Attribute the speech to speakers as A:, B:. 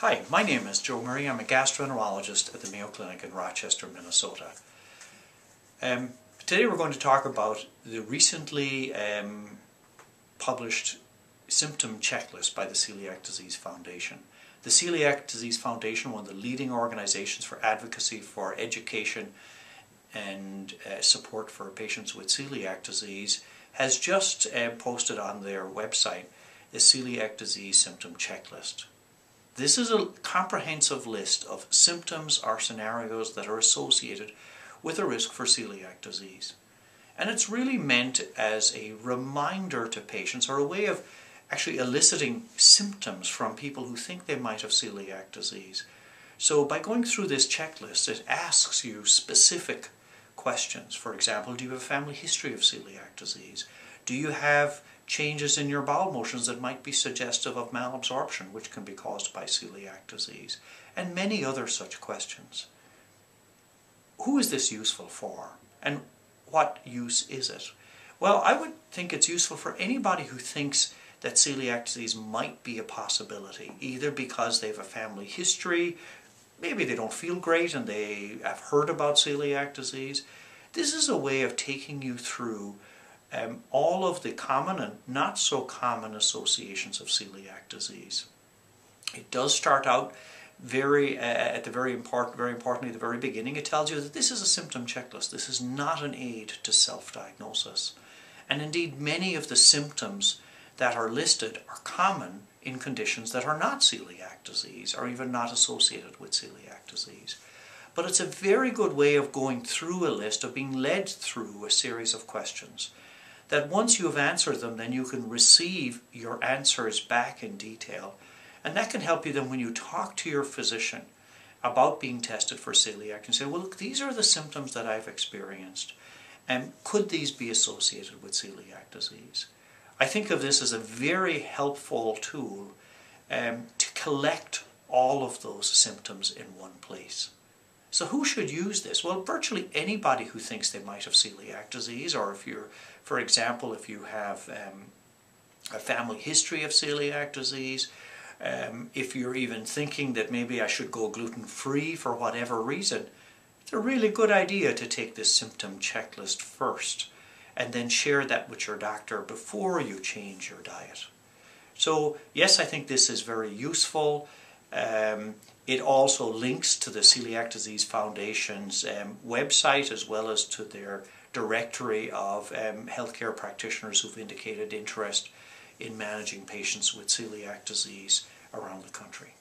A: Hi, my name is Joe Murray. I'm a gastroenterologist at the Mayo Clinic in Rochester, Minnesota. Um, today we're going to talk about the recently um, published symptom checklist by the Celiac Disease Foundation. The Celiac Disease Foundation, one of the leading organizations for advocacy for education and uh, support for patients with celiac disease, has just uh, posted on their website the celiac disease symptom checklist. This is a comprehensive list of symptoms or scenarios that are associated with a risk for celiac disease. And it's really meant as a reminder to patients or a way of actually eliciting symptoms from people who think they might have celiac disease. So by going through this checklist, it asks you specific questions. For example, do you have a family history of celiac disease? Do you have changes in your bowel motions that might be suggestive of malabsorption, which can be caused by celiac disease, and many other such questions. Who is this useful for, and what use is it? Well, I would think it's useful for anybody who thinks that celiac disease might be a possibility, either because they have a family history, maybe they don't feel great and they have heard about celiac disease. This is a way of taking you through um, all of the common and not so common associations of celiac disease. It does start out very uh, at the very important, very importantly, the very beginning. It tells you that this is a symptom checklist. This is not an aid to self-diagnosis, and indeed, many of the symptoms that are listed are common in conditions that are not celiac disease or even not associated with celiac disease. But it's a very good way of going through a list, of being led through a series of questions that once you have answered them, then you can receive your answers back in detail. And that can help you then when you talk to your physician about being tested for celiac and say, well, look, these are the symptoms that I've experienced. And could these be associated with celiac disease? I think of this as a very helpful tool um, to collect all of those symptoms in one place. So who should use this? Well, virtually anybody who thinks they might have celiac disease, or if you're, for example, if you have um, a family history of celiac disease, um, if you're even thinking that maybe I should go gluten-free for whatever reason, it's a really good idea to take this symptom checklist first and then share that with your doctor before you change your diet. So yes, I think this is very useful. Um, it also links to the Celiac Disease Foundation's um, website as well as to their directory of um, healthcare practitioners who've indicated interest in managing patients with celiac disease around the country.